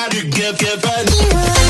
gotta give, give, and.